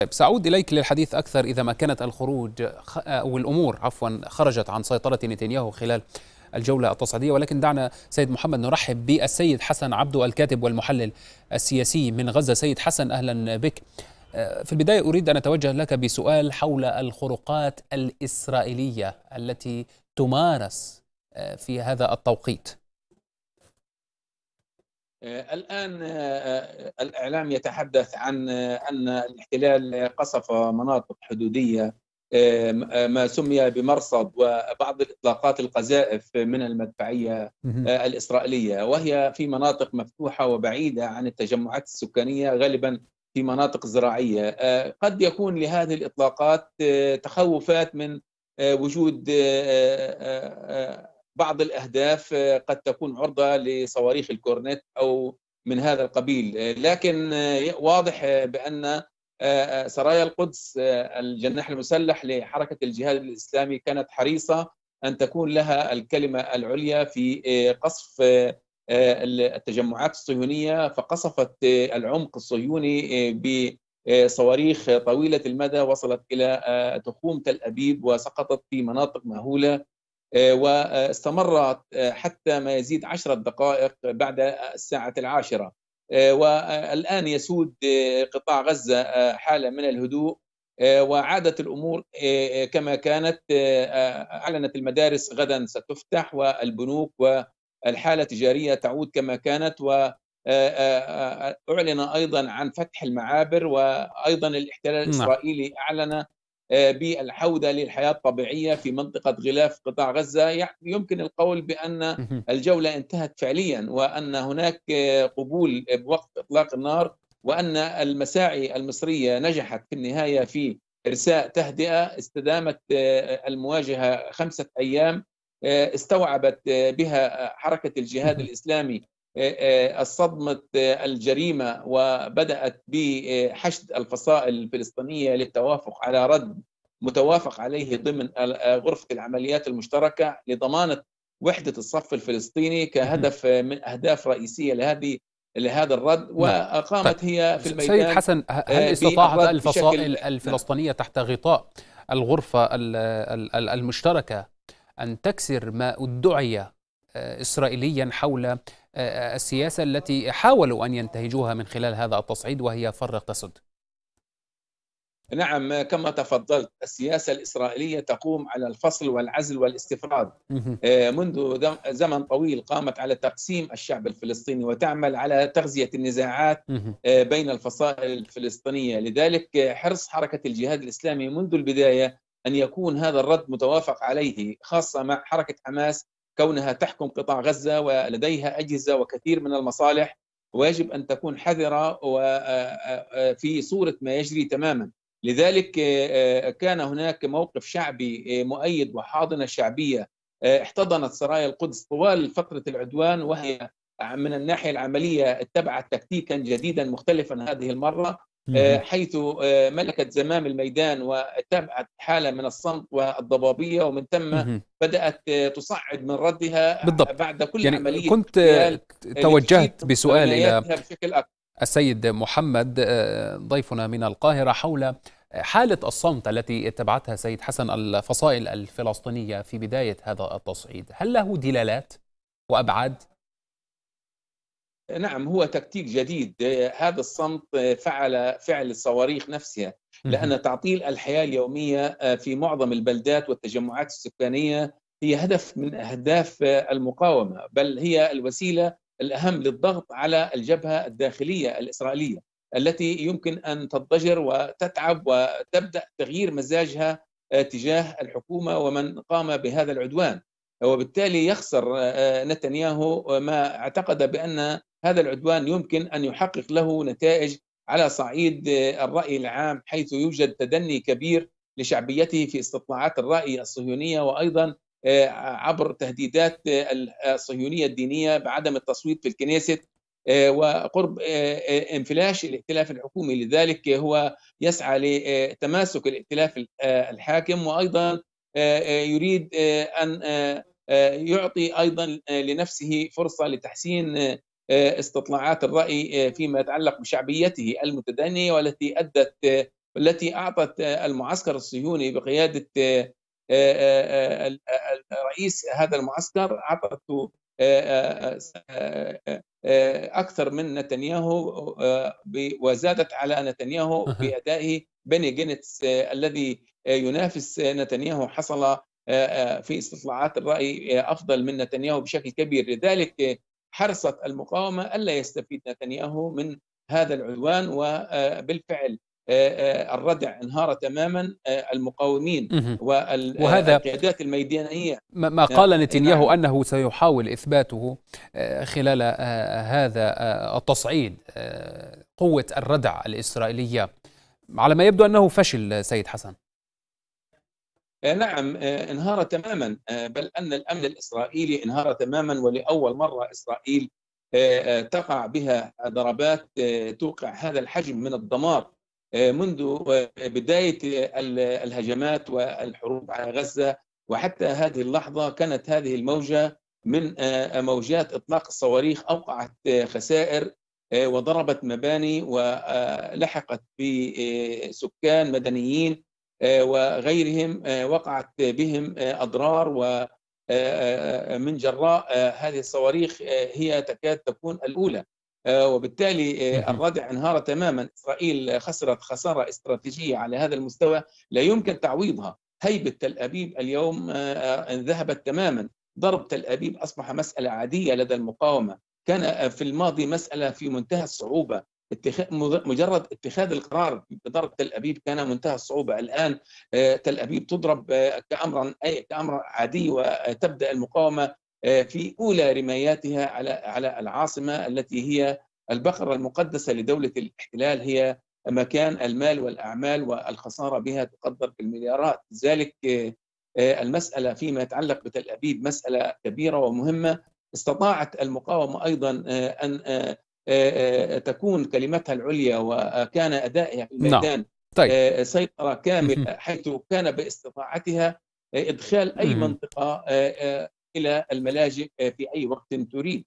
طيب سأعود إليك للحديث أكثر إذا ما كانت الخروج أو الأمور عفوا خرجت عن سيطرة نتنياهو خلال الجولة التصعيدية. ولكن دعنا سيد محمد نرحب بالسيد حسن عبدو الكاتب والمحلل السياسي من غزة. سيد حسن أهلا بك. في البداية أريد أن أتوجه لك بسؤال حول الخروقات الإسرائيلية التي تمارس في هذا التوقيت. آه، الآن آه، آه، الإعلام يتحدث عن أن الاحتلال قصف مناطق حدودية ما سمي بمرصد وبعض الإطلاقات القذائف من المدفعية الإسرائيلية. وهي في مناطق مفتوحة وبعيدة عن التجمعات السكانية غالبا في مناطق زراعية. قد يكون لهذه الإطلاقات تخوفات من وجود بعض الأهداف آه، قد تكون عرضة لصواريخ الكورنت أو من هذا القبيل. آه، لكن آه، واضح بأن سرايا القدس الجناح المسلح لحركة الجهاد الإسلامي كانت حريصة أن تكون لها الكلمة العليا في قصف التجمعات الصهيونية فقصفت العمق الصهيوني بصواريخ طويلة المدى وصلت إلى تخوم تل أبيب وسقطت في مناطق مهولة واستمرت آه، حتى ما يزيد عشرة دقائق بعد الساعة العاشرة. آه، والآن يسود قطاع غزة حالة من الهدوء. وعادت الأمور كما كانت أعلنت المدارس غدا ستفتح والبنوك والحالة التجارية تعود كما كانت. و أعلن أيضا عن فتح المعابر. وأيضا الاحتلال نعم. الإسرائيلي أعلن آه، بالعودة للحياة الطبيعية في منطقة غلاف قطاع غزة. يمكن القول بأن الجولة انتهت فعليا وأن هناك آه، قبول بوقت إطلاق النار وأن المساعي المصرية نجحت في النهاية في إرساء تهدئة استدامت آه، المواجهة خمسة أيام استوعبت بها حركة الجهاد الإسلامي الصدمة الجريمة وبدأت بحشد الفصائل الفلسطينية للتوافق على رد متوافق عليه ضمن غرفة العمليات المشتركة لضمانة وحدة الصف الفلسطيني كهدف من أهداف رئيسية لهذه لهذا الرد نعم. وقامت طيب. هي في الميدان سيد حسن هل آه، استطاعت الفصائل الفلسطينية تحت غطاء الغرفة المشتركة أن تكسر ما ادعي إسرائيليا حول آه، السياسة التي حاولوا أن ينتهجوها من خلال هذا التصعيد وهي فرق تسد. نعم كما تفضلت السياسة الإسرائيلية تقوم على الفصل والعزل والاستفراد. آه، منذ زمن طويل قامت على تقسيم الشعب الفلسطيني وتعمل على تغذية النزاعات آه، بين الفصائل الفلسطينية. لذلك حرص حركة الجهاد الإسلامي منذ البداية أن يكون هذا الرد متوافق عليه خاصة مع حركة حماس كونها تحكم قطاع غزة ولديها أجهزة وكثير من المصالح ويجب أن تكون حذرة في صورة ما يجري تماما. لذلك كان هناك موقف شعبي مؤيد وحاضنة شعبية احتضنت سرايا القدس طوال فترة العدوان وهي من الناحية العملية اتبعت تكتيكا جديدا مختلفا هذه المرة. حيث ملكت زمام الميدان واتبعت حالة من الصمت والضبابية ومن ثم بدأت تصعد من ردها بالضبط. بعد كل يعني عملية كنت توجهت بسؤال إلى بشكل أكبر. السيد محمد ضيفنا من القاهرة حول حالة الصمت التي اتبعتها سيد حسن الفصائل الفلسطينية في بداية هذا التصعيد هل له دلالات وأبعاد نعم هو تكتيك جديد. هذا الصمت فعل فعل الصواريخ نفسها لأن تعطيل الحياة اليومية في معظم البلدات والتجمعات السكانية هي هدف من أهداف المقاومة بل هي الوسيلة الأهم للضغط على الجبهة الداخلية الإسرائيلية التي يمكن أن تضجر وتتعب وتبدأ تغيير مزاجها تجاه الحكومة ومن قام بهذا العدوان. وبالتالي يخسر نتنياهو ما اعتقد بأن هذا العدوان يمكن أن يحقق له نتائج على صعيد الرأي العام حيث يوجد تدني كبير لشعبيته في استطلاعات الرأي الصهيونية وأيضا آه، عبر تهديدات الصهيونية الدينية بعدم التصويت في الكنيست آه، وقرب آه، انفلاش الائتلاف الحكومي. لذلك هو يسعى لتماسك الائتلاف الحاكم وأيضا يريد أن يعطي أيضا لنفسه فرصة لتحسين آه، استطلاعات الرأي آه، فيما يتعلق بشعبيته المتدنية والتي أدت آه، والتي أعطت المعسكر الصهيوني بقيادة رئيس هذا المعسكر أعطته أكثر من نتنياهو وزادت على نتنياهو بأدائه بني جينيتس الذي ينافس نتنياهو. حصل في استطلاعات الرأي أفضل من نتنياهو بشكل كبير. لذلك حرصت المقاومة ألا يستفيد نتنياهو من هذا العدوان وبالفعل الردع انهار تماما المقاومين والقيادات الميدانية. ما قال نتنياهو نعم. أنه سيحاول إثباته خلال هذا التصعيد قوة الردع الإسرائيلية. على ما يبدو أنه فشل سيد حسن. نعم انهار تماما بل أن الأمن الإسرائيلي انهار تماما ولأول مرة إسرائيل تقع بها ضربات توقع هذا الحجم من الدمار منذ بداية الهجمات والحروب على غزة. وحتى هذه اللحظة كانت هذه الموجة من موجات إطلاق الصواريخ أوقعت خسائر. وضربت مباني ولحقت بسكان مدنيين وغيرهم وقعت بهم أضرار ومن جراء هذه الصواريخ هي تكاد تكون الأولى. وبالتالي الردع انهار تماما. إسرائيل خسرت خسارة استراتيجية على هذا المستوى لا يمكن تعويضها. هيبة تل أبيب اليوم ذهبت تماما. ضرب تل أبيب أصبح مسألة عادية لدى المقاومة. كان في الماضي مسألة في منتهى الصعوبة. اتخاذ مجرد اتخاذ القرار بضرب تل أبيب كان منتهى الصعوبة. الآن تل أبيب تضرب كأمرا أي كأمر عادي وتبدأ المقاومة في أولى رماياتها على على العاصمة التي هي البقرة المقدسة لدولة الاحتلال. هي مكان المال والأعمال والخسارة بها تقدر بالمليارات. لذلك المسألة فيما يتعلق بتل أبيب مسألة كبيرة ومهمة. استطاعت المقاومة أيضا أن تكون كلمتها العليا وكان أدائها في الميدان طيب. سيطرة كاملة حيث كان باستطاعتها إدخال أي منطقة إلى الملاجئ في أي وقت تريد.